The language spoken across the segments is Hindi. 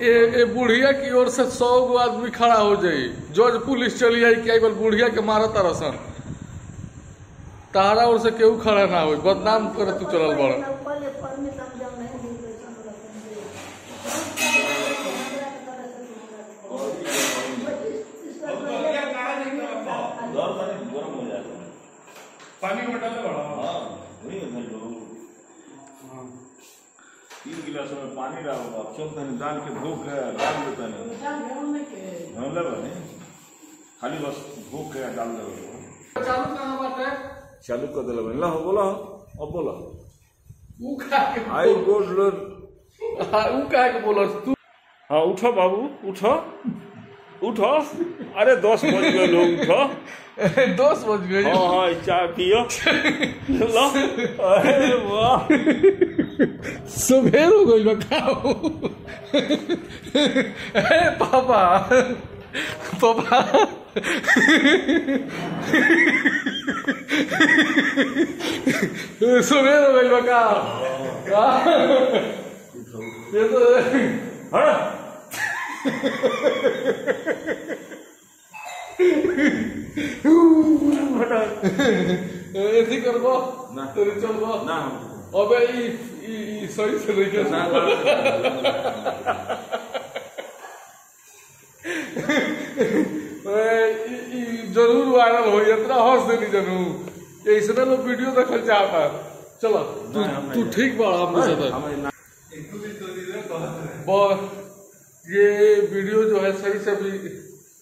ए, ए बुढ़िया की ओर से सौ गो आदमी खड़ा हो जाई। जॉर्ज पुलिस चली आई कि बार बुढ़िया के मारा तरसन तारा ओर से केहू खड़ा ना हो बदनाम करे तू चलल बड़। हो है पानी में डाले बड़ा हाँ वही है भाई लोग तीन गिलास में पानी डालो आप चौक धनी डाल के धो के डाल देता नहीं हम ले बने खाली बस धो के डाल दो चालू कहाँ बाटे चालू कर दिला बने ला हो बोला अब बोला ऊ खा के आई गोड लोड हाँ, ऊ कहा के बोलस तू हाँ उठो बाबू उठो। उठो। अरे दस बज गए लोग उठो। दस बज गई हाँ हाँ चाय पियो। लो। अरे वाह। सुबेर हो गई बा खाओ। ए पापा। पापा। सुबेर हो गई बा खाओ। ये तो हाँ। ऐसी ना। अबे सही से नहीं कर ज़रूर वायरल हो इतना हंस देनी जनू ऐसने लोग वीडियो देखल चाहता चलो तू तू ठीक बड़ा दो दिन तो बस ये वीडियो जो है सही से अभी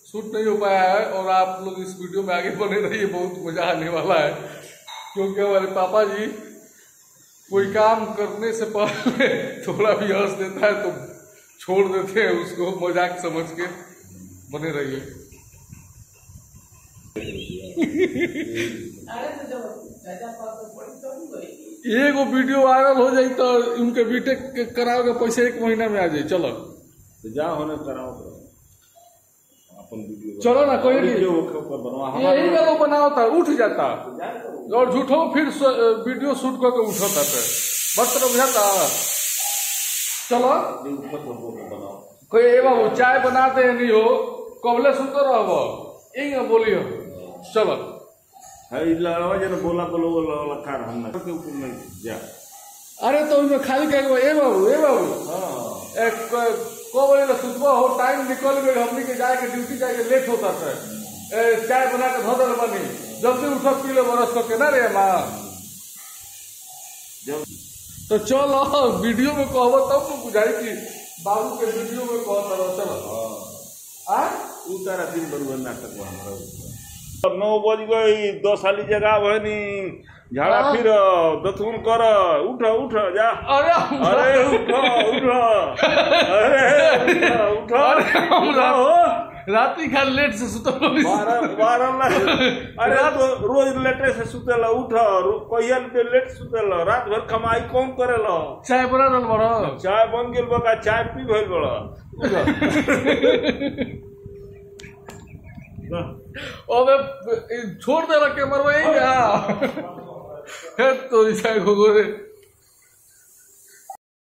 शूट नहीं हो पाया है और आप लोग इस वीडियो में आगे बने रहिए, बहुत मज़ा आने वाला है। क्योंकि हमारे पापा जी कोई काम करने से पहले थोड़ा भी हंस देता है तो छोड़ देते हैं, उसको मज़ाक समझ के बने रहिए। एगो वीडियो वायरल हो जाए तो उनके बीटेक के कराओ पैसे एक महीना में आ जाए, चलो। तो जा होने कराओ तो। अपन वीडियो चलो ना, कोई नहीं। वीडियो बनवा यही में वो बनाओ था उठ जाता। तो और झूठो फिर वीडियो शूट करके उठता था बस तरह बुझाता चलो। तो बनाओ। कोई ए बाबू चाय बनाते नहीं हो कबले सुनते रहो इंग बोलियो। चलो। है बोला बोलो बोला खा रहा के जा। अरे तो उनमें खाली कह ए बाबू ए बाबू हाँ। एक को बोले ना सुबह हो टाइम निकल गए हमने के जाए के ड्यूटी जाए के लेट होता था चाय बना के धो बनी। जल्दी उठो पी लो बरस के ना रे माँ? तो चलो वीडियो में कहबो तब तो बुझाई कि बाबू के वीडियो में कहता चलो। चलो आ? उतारा दिन बनुआ नाटक रहा नौ बज गई दस वाली जगह बहनी। झाड़ा हाँ। फिर कर उठ उठ जा। अरे अरे उठ उठ अरे उठ उठ। रात- हो खा लेट से बारह अरे तो रोज लेटे से सुतेला उठ। कहिया पे लेट सुतेला रात भर कमाई कौन करेला? चाय बना बड़ो। चाय बन गेल बका चाय पी भइल बड़ा। छोड़ दे के मरवा ही। जा हे तो चाय को गोरे